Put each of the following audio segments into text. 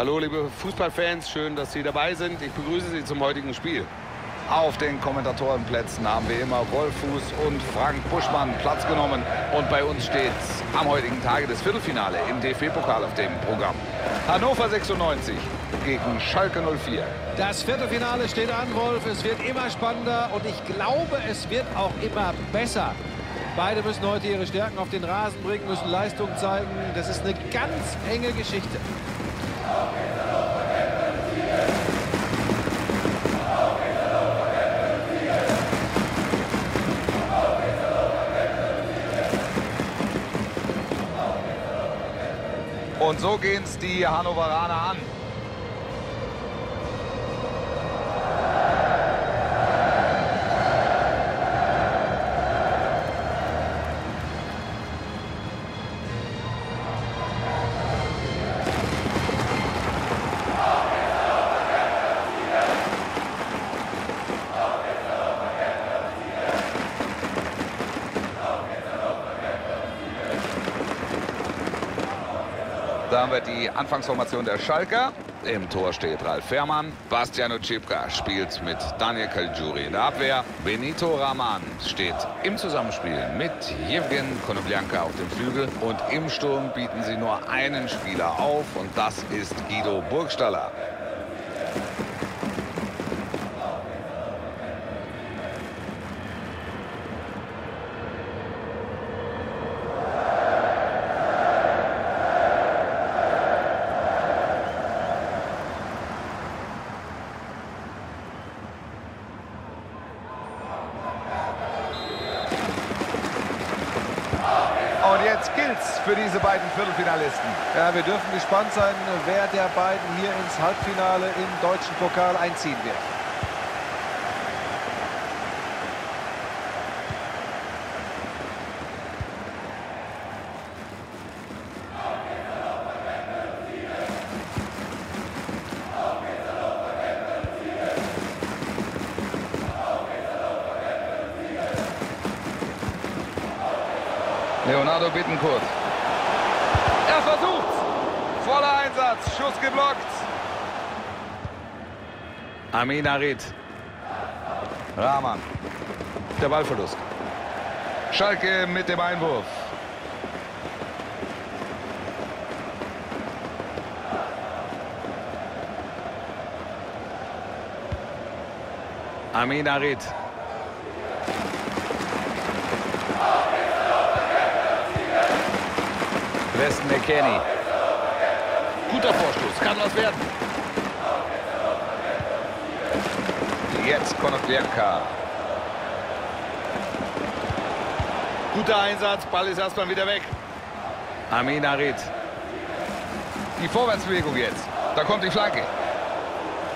Hallo liebe Fußballfans, schön, dass Sie dabei sind. Ich begrüße Sie zum heutigen Spiel. Auf den Kommentatorenplätzen haben wir immer Wolf Fuß und Frank Buschmann Platz genommen. Und bei uns steht am heutigen Tage das Viertelfinale im DFB-Pokal auf dem Programm. Hannover 96 gegen Schalke 04. Das Viertelfinale steht an, Wolf. Es wird immer spannender und ich glaube, es wird auch immer besser. Beide müssen heute ihre Stärken auf den Rasen bringen, müssen Leistung zeigen. Das ist eine ganz enge Geschichte. Und so gehen es die Hannoveraner an. Da haben wir die Anfangsformation der Schalker. Im Tor steht Ralf Fährmann. Bastiano Cipka spielt mit Daniel Caligiuri in der Abwehr. Benito Rahman steht im Zusammenspiel mit Jevgen Konoplyanka auf dem Flügel. Und im Sturm bieten sie nur einen Spieler auf und das ist Guido Burgstaller. Und gilt's für diese beiden Viertelfinalisten. Ja, wir dürfen gespannt sein, wer der beiden hier ins Halbfinale im deutschen Pokal einziehen wird. Leonardo Bittenkurt. Er versucht. Voller Einsatz. Schuss geblockt. Amin Arid. Rahman. Der Ballverlust. Schalke mit dem Einwurf. Amin Arid. Weston McKenny. Guter Vorstoß, kann was werden. Jetzt Konoplyanka. Guter Einsatz, Ball ist erstmal wieder weg. Amin Arid. Die Vorwärtsbewegung jetzt. Da kommt die Flanke.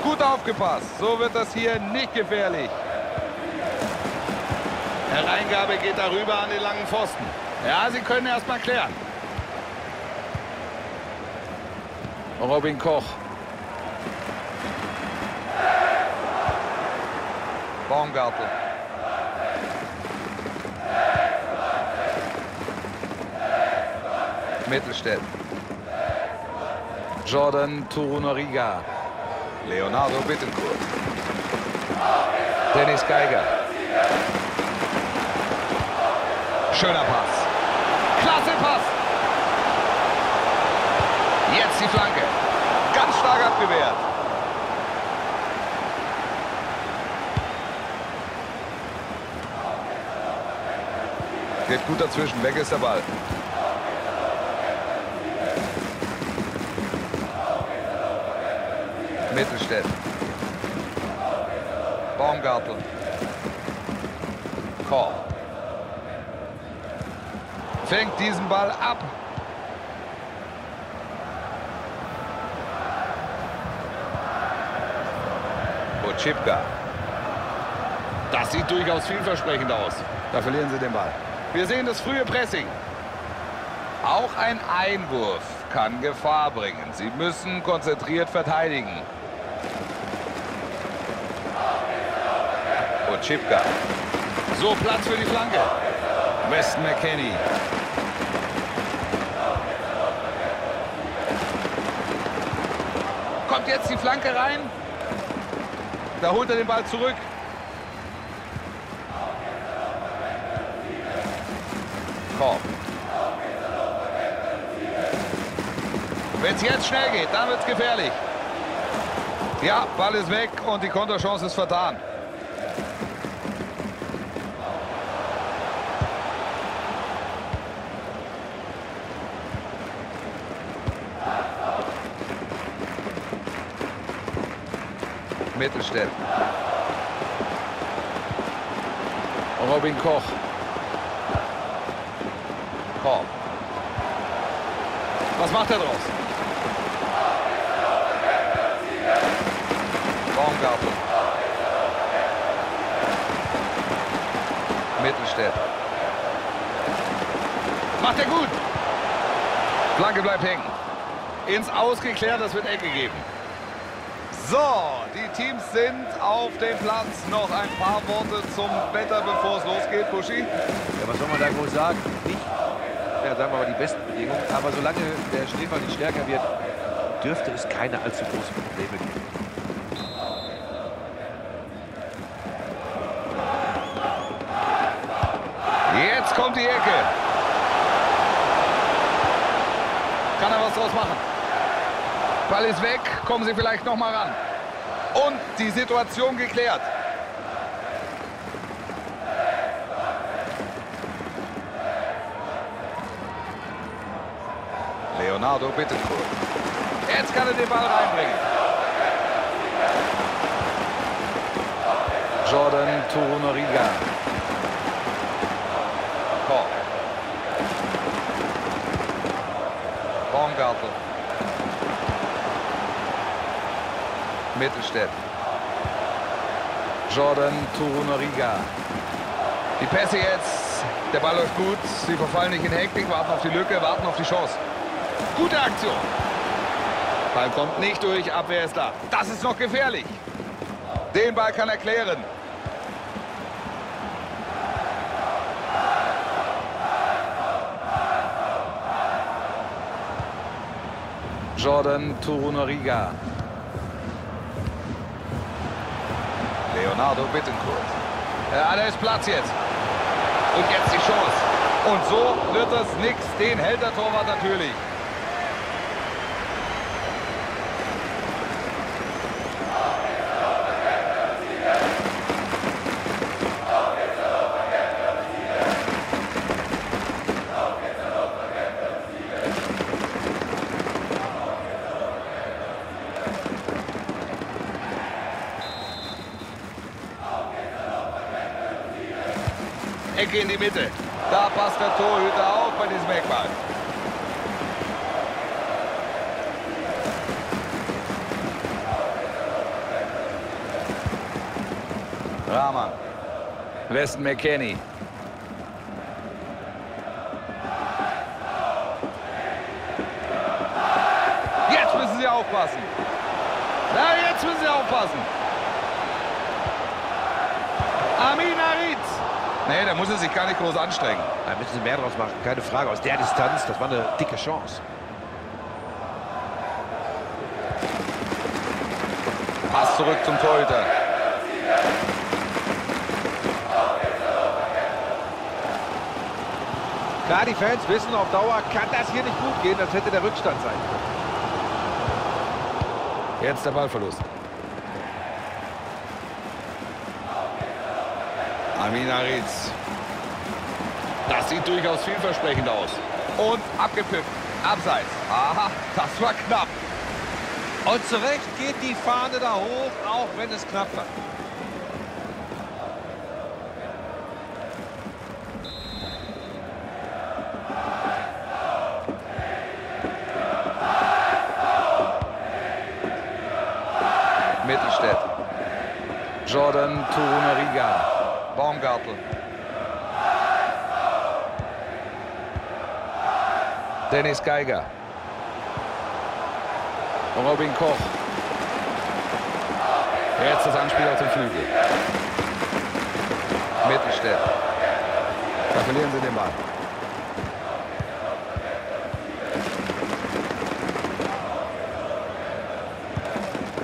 Gut aufgepasst. So wird das hier nicht gefährlich. Hereingabe geht darüber an den langen Pfosten. Ja, sie können erstmal klären. Robin Koch. Baumgartel. Mittelstädt. Jordan Turunariga. Leonardo Bittencourt. Dennis Geiger. Schöner Pass. Klasse Pass. Jetzt die Flanke. Ganz stark abgewehrt. Geht gut dazwischen. Weg ist der Ball. Mittelstädt. Baumgartel. Koch. Fängt diesen Ball ab. Chipka. Das sieht durchaus vielversprechend aus. Da verlieren sie den Ball. Wir sehen das frühe Pressing. Auch ein Einwurf kann Gefahr bringen. Sie müssen konzentriert verteidigen. Und Chipka. So, Platz für die Flanke. Weston McKenney. kommt jetzt die Flanke rein. Da holt er den Ball zurück. Korb. Wenn es jetzt schnell geht, dann wird es gefährlich. Ja, Ball ist weg und die Konterchance ist vertan. Mittelstädt. Robin Koch. Korb. Was macht er draus? Baumgartel. Mittelstädt. Macht er gut. Flanke bleibt hängen. Ins Ausgeklärt, das wird Ecke geben. So, die Teams sind auf dem Platz. Noch ein paar Worte zum Wetter, bevor es losgeht, Buschi. Ja, was soll man da groß sagen? Nicht, ja, sagen wir mal, die besten Bedingungen. Aber solange der Schneefall nicht stärker wird, dürfte es keine allzu großen Probleme geben. Jetzt kommt die Ecke. Kann er was draus machen? Ball ist weg. Kommen sie vielleicht noch mal ran. Und die Situation geklärt. Leonardo Bittencourt. Jetzt kann er den Ball reinbringen. Jordan Turunoriga. Korb. Baumgartel. Mittelstädt. Jordan Turunoriga. Die Pässe jetzt. Der Ball läuft gut. Sie verfallen nicht in Hektik, warten auf die Lücke, warten auf die Chance. Gute Aktion. Ball kommt nicht durch, Abwehr ist da. Das ist noch gefährlich. Den Ball kann er klären. Jordan Turunoriga. Leonardo Bittencourt. Ja, da ist Platz jetzt. Und jetzt die Chance. Und so wird es nichts. Den hält der Torwart natürlich. Ecke in die Mitte. Da passt der Torhüter auf bei diesem Eckball. Rahman. Weston McKenney. Jetzt müssen sie aufpassen. Ja, jetzt müssen sie aufpassen. Amin Aritz. Nee, da muss er sich gar nicht groß anstrengen. Da müssen sie mehr draus machen, keine Frage. Aus der Distanz, das war eine dicke Chance. Pass zurück zum Torhüter. Klar, die Fans wissen, auf Dauer kann das hier nicht gut gehen. Das hätte der Rückstand sein können. Jetzt der Ballverlust. Amin Aritz. Das sieht durchaus vielversprechend aus. Und abgepfiffen. Abseits. Aha, das war knapp. Und zu Recht geht die Fahne da hoch, auch wenn es knapp war. Baumgartel. Dennis Geiger. Robin Koch. Jetzt das Anspiel auf den Flügel. Mittelstädt. Da verlieren sie den Ball.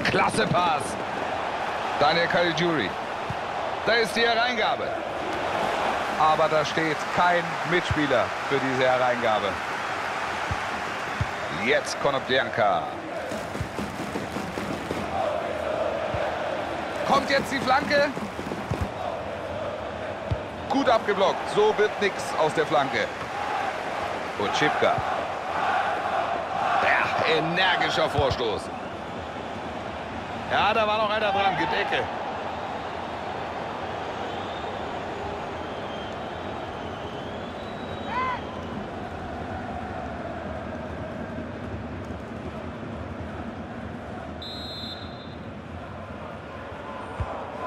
Klasse Pass. Daniel Caligiuri. Da ist die Hereingabe. Aber da steht kein Mitspieler für diese Hereingabe. Jetzt Konoplyanka. Kommt jetzt die Flanke. Gut abgeblockt. So wird nichts aus der Flanke. Und Chipka. Ja, energischer Vorstoß. Ja, da war noch einer dran. Gibt Ecke.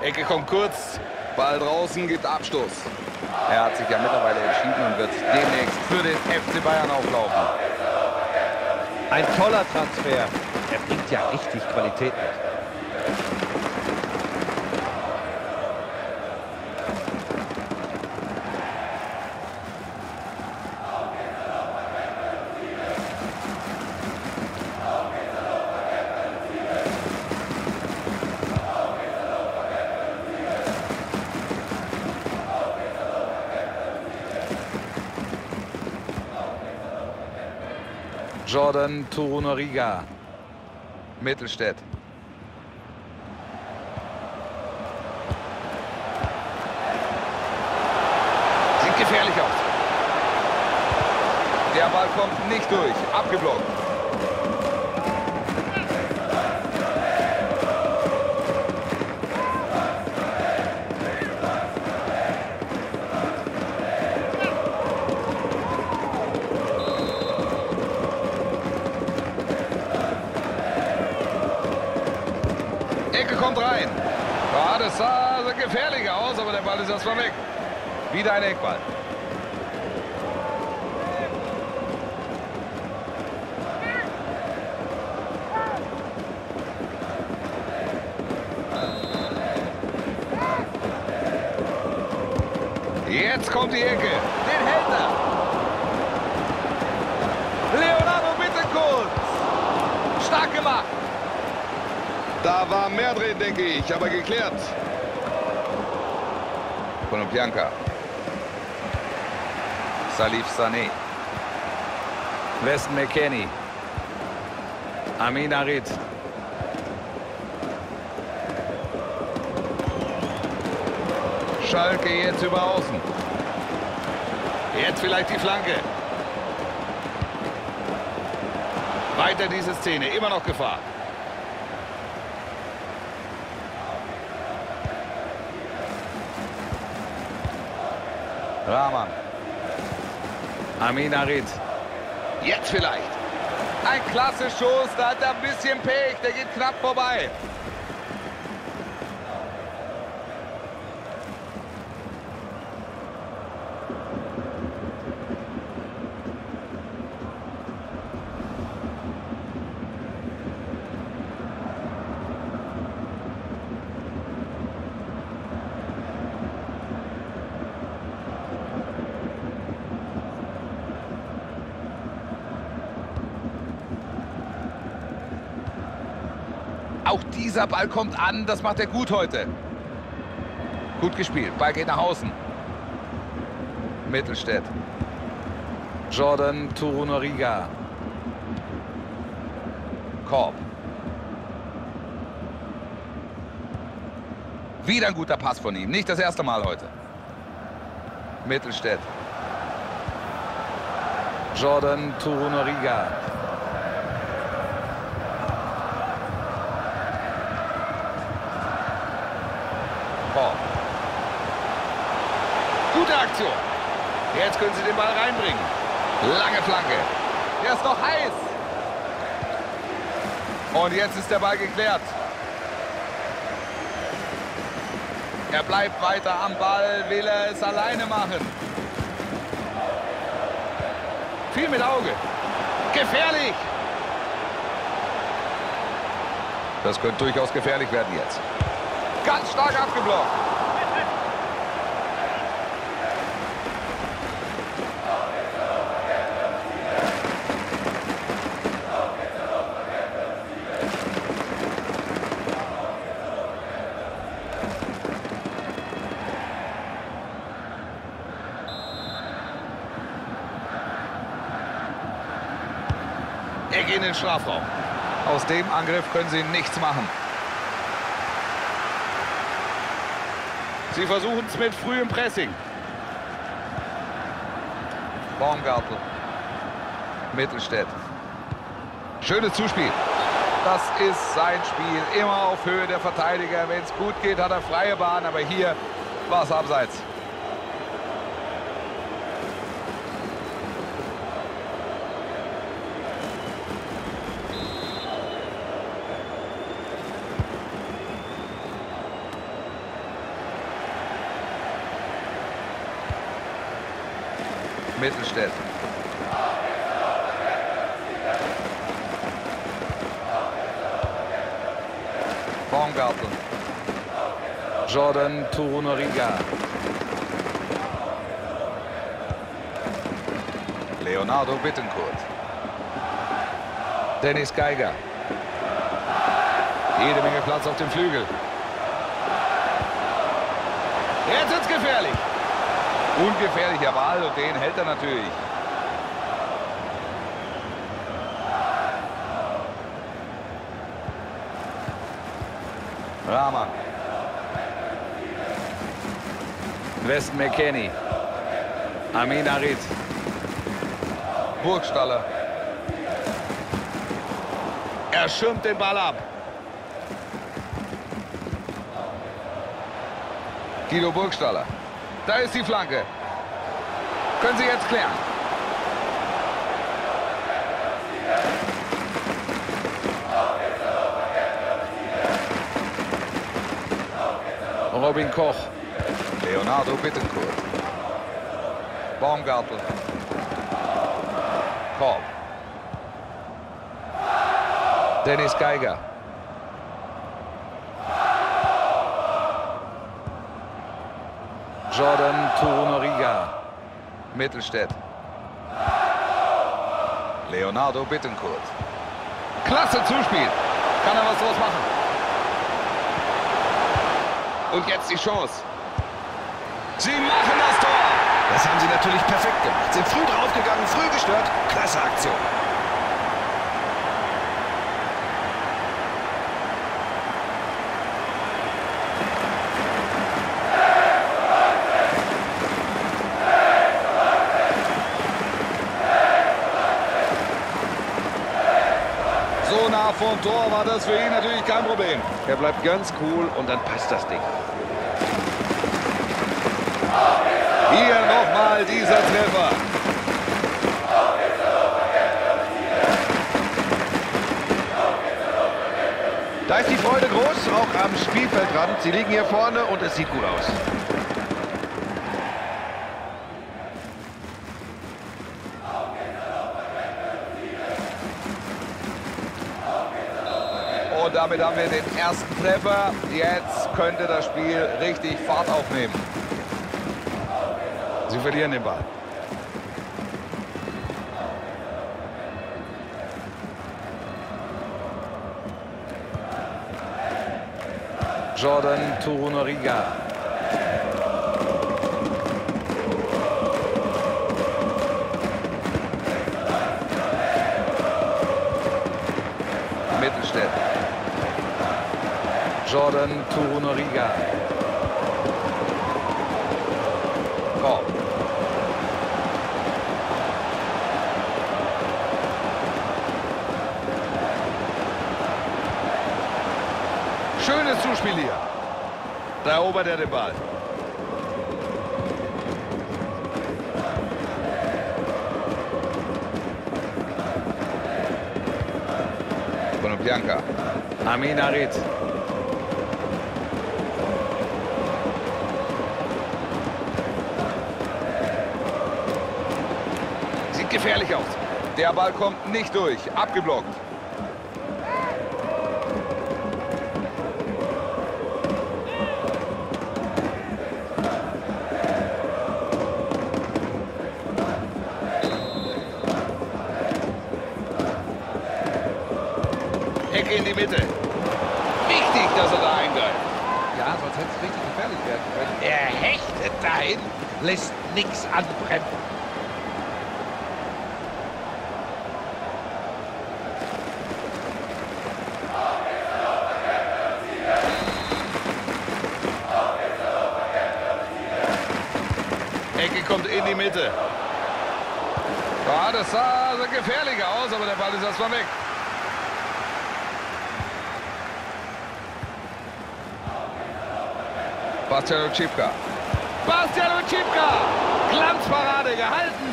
Ecke kommt kurz. Ball draußen gibt Abstoß. Er hat sich ja mittlerweile entschieden und wird demnächst für den FC Bayern auflaufen. Ein toller Transfer. Er bringt ja richtig Qualität mit. Jordan Turunoriga. Mittelstädt. Ecke kommt rein. Ja, das sah gefährlich aus, aber der Ball ist erstmal weg. Wieder ein Eckball. Jetzt kommt die Ecke. Den hält er. Leonardo Bittencourt. Stark gemacht. Da mehr drin, denke ich, aber geklärt. Konoplyanka. Salif Sané. Weston McKenny. Amin Arid. Schalke jetzt über außen. Jetzt vielleicht die Flanke. Weiter diese Szene, immer noch Gefahr. Rahman. Amin Arid. Jetzt vielleicht. Ein klasse Schuss, da hat er ein bisschen Pech, der geht knapp vorbei. Auch dieser Ball kommt an, das macht er gut heute. Gut gespielt, Ball geht nach außen. Mittelstädt. Jordan Turunoriga. Korb. Wieder ein guter Pass von ihm, nicht das erste Mal heute. Mittelstädt. Jordan Turunoriga. Korb. Gute Aktion. Jetzt können sie den Ball reinbringen. Lange Flanke. Der ist noch heiß. Und jetzt ist der Ball geklärt. Er bleibt weiter am Ball, will er es alleine machen. Viel mit Auge. Gefährlich. Das könnte durchaus gefährlich werden jetzt. Ganz stark abgeblockt. Ecke in den Strafraum. Aus dem Angriff können sie nichts machen. Sie versuchen es mit frühem Pressing. Baumgartel. Mittelstädt. Schönes Zuspiel. Das ist sein Spiel. Immer auf Höhe der Verteidiger. Wenn es gut geht, hat er freie Bahn. Aber hier war es abseits. Mittelstädt. Baumgartel. Jordan Turunoriga. Leonardo Bittencourt. Dennis Geiger. Jede Menge Platz auf dem Flügel. Jetzt wird's gefährlich. Ungefährlicher Ball und den hält er natürlich. Rahman. West McKenny. Amin Arid. Burgstaller. Er schirmt den Ball ab. Guido Burgstaller. Da ist die Flanke. Können Sie jetzt klären. Robin Koch. Leonardo Bittencourt. Baumgartel. Korb. Dennis Geiger. Jordan Turunoriga. Mittelstädt. Leonardo Bittencourt. Klasse Zuspiel. Kann er was draus machen. Und jetzt die Chance. Sie machen das Tor. Das haben sie natürlich perfekt gemacht. Sind früh draufgegangen, früh gestört. Klasse Aktion. Vom Tor war das für ihn natürlich kein Problem. Er bleibt ganz cool und dann passt das Ding. Hier nochmal dieser Treffer. Da ist die Freude groß, auch am Spielfeldrand. Sie liegen hier vorne und es sieht gut aus. Und damit haben wir den ersten Treffer. Jetzt könnte das Spiel richtig Fahrt aufnehmen. Sie verlieren den Ball. Jordan Turunoriga. Jordan Turunoriga. Korb. Schönes Zuspiel hier. Da erobert er den Ball. Konoplyanka. Amin Arid. Gefährlich aus. Der Ball kommt nicht durch. Abgeblockt. Ecke in die Mitte. Wichtig, dass er da eingreift. Ja, sonst hätte es richtig gefährlich werden können. Er hechtet dahin, lässt nichts anbrennen. Mitte. Ja, das sah also gefährlich aus, aber der Ball ist erstmal weg. Bastian Ochipka. Bastian Ochipka. Glanzparade gehalten.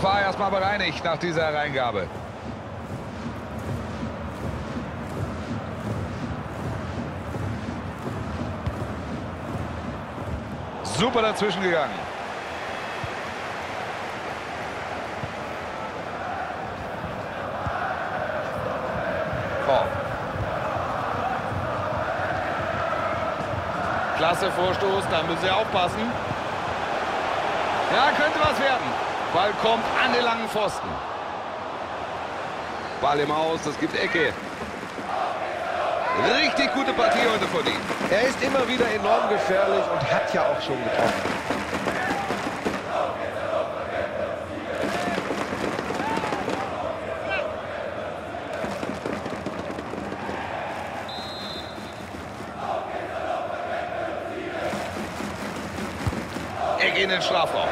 Gefahr erstmal bereinigt nach dieser Hereingabe. Super dazwischen gegangen. Oh. Klasse Vorstoß, da müssen sie aufpassen. Ja, könnte was werden. Ball kommt an den langen Pfosten. Ball im Aus, das gibt Ecke. Richtig gute Partie heute von ihm. Er ist immer wieder enorm gefährlich und hat ja auch schon getroffen. Ecke in den Strafraum.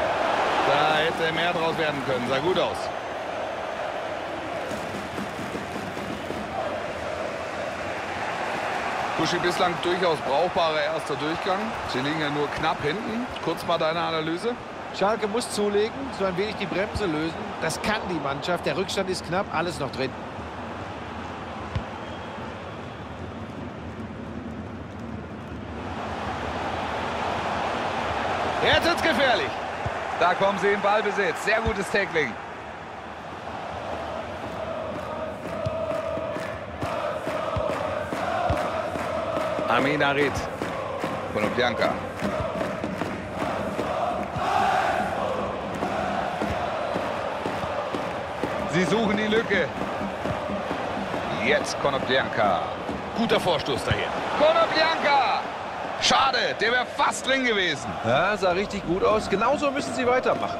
Da hätte mehr draus werden können. Sah gut aus. Kuschi bislang durchaus brauchbarer erster Durchgang. Sie liegen ja nur knapp hinten. Kurz mal deine Analyse. Schalke muss zulegen, so ein wenig die Bremse lösen. Das kann die Mannschaft. Der Rückstand ist knapp, alles noch drin. Jetzt wird's gefährlich. Da kommen sie in Ballbesitz. Sehr gutes Tackling. Amin Arid. Konoplyanka. Sie suchen die Lücke. Jetzt Konoplyanka. Guter Vorstoß daher. Konoplyanka! Schade, der wäre fast drin gewesen. Ja, sah richtig gut aus. Genauso müssen sie weitermachen.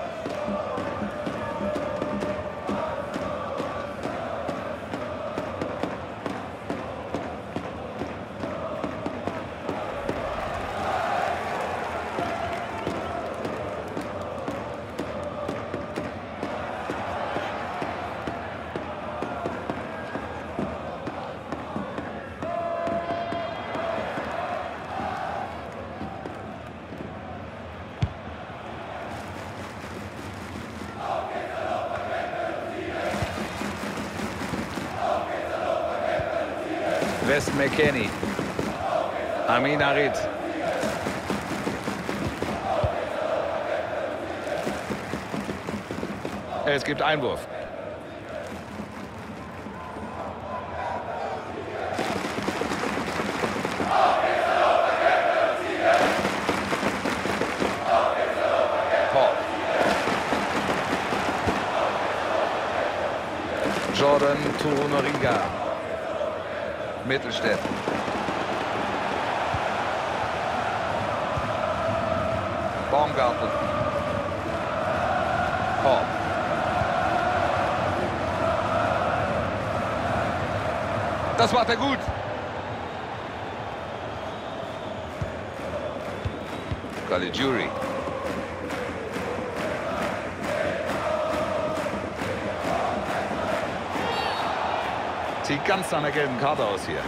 McKenny. Amin Arid. Es gibt Einwurf. Jordan Turunoringa. Mittelstädt. Baumgartel. Paul. Das macht er gut. Caligiuri. Ganz nach einer gelben Karte aus hier.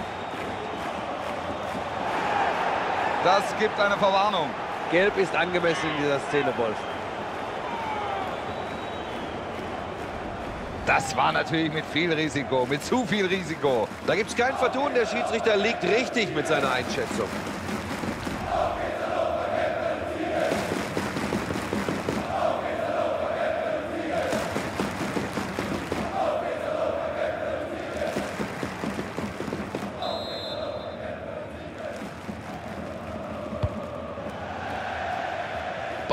Das gibt eine Verwarnung. Gelb ist angemessen in dieser Szene, Wolf. Das war natürlich mit viel Risiko, mit zu viel Risiko. Da gibt es kein Vertun. Der Schiedsrichter liegt richtig mit seiner Einschätzung.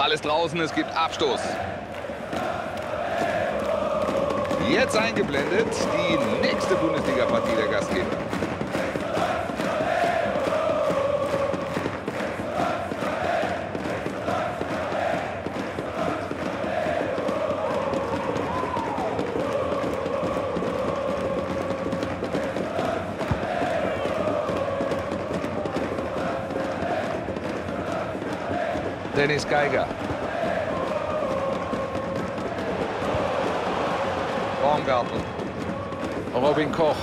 Ball ist draußen, es gibt Abstoß. Jetzt eingeblendet die nächste Bundesliga-Partie der Gastgeber. Dennis Geiger. Baumgartel. Robin Koch.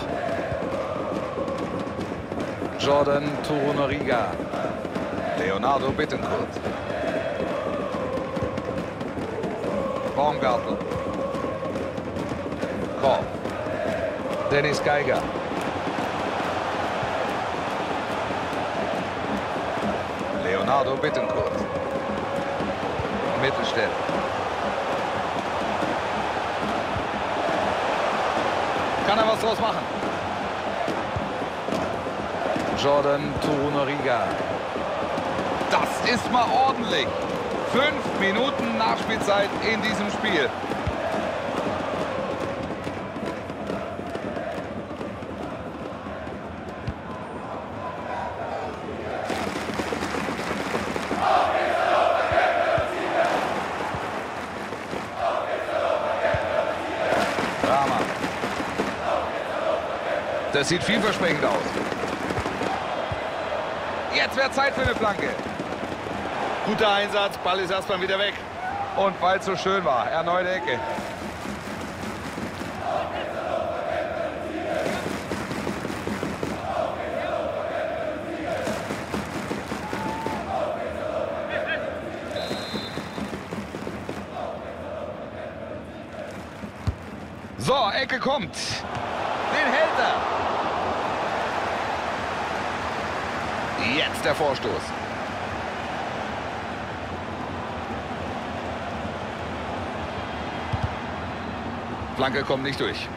Jordan Turunoriga. Leonardo Bittenkurt. Baumgartel. Koch. Dennis Geiger. Leonardo Bittenkurt. Mittelstädt. Kann er was draus machen? Jordan Turunoriga. Das ist mal ordentlich. Fünf Minuten Nachspielzeit in diesem Spiel. Das sieht vielversprechend aus. Jetzt wäre Zeit für eine Flanke. Guter Einsatz, Ball ist erstmal wieder weg. Und weil es so schön war, erneute Ecke. So, Ecke kommt. Den hält er. Jetzt der Vorstoß. Flanke kommt nicht durch.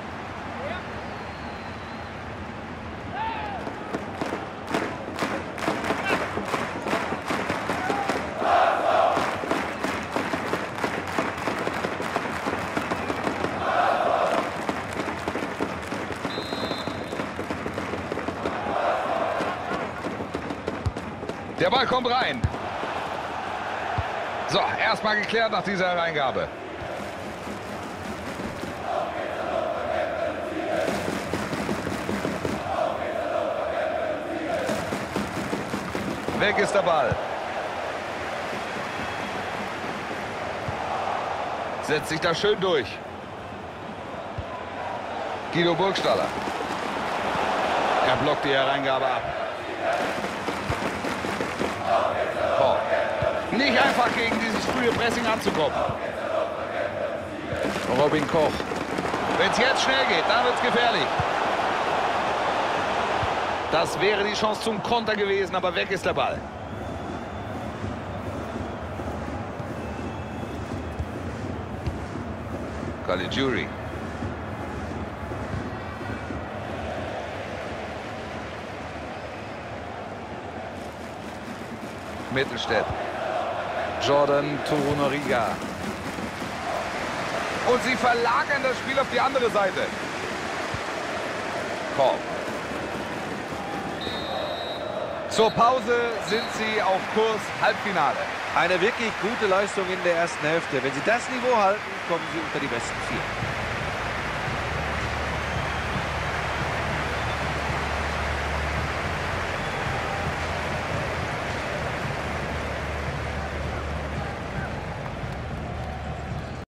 Der Ball kommt rein. So, erstmal geklärt nach dieser Hereingabe. Weg ist der Ball. Setzt sich da schön durch. Guido Burgstaller. Er blockt die Hereingabe ab. Nicht einfach gegen dieses frühe Pressing anzukommen. Robin Koch. Wenn es jetzt schnell geht, dann wird es gefährlich. Das wäre die Chance zum Konter gewesen, aber weg ist der Ball. Caligiuri. Mittelstädt. Jordan Turunoriga. Und sie verlagern das Spiel auf die andere Seite. Korb. Zur Pause sind sie auf Kurs Halbfinale. Eine wirklich gute Leistung in der ersten Hälfte. Wenn sie das Niveau halten, kommen sie unter die besten vier.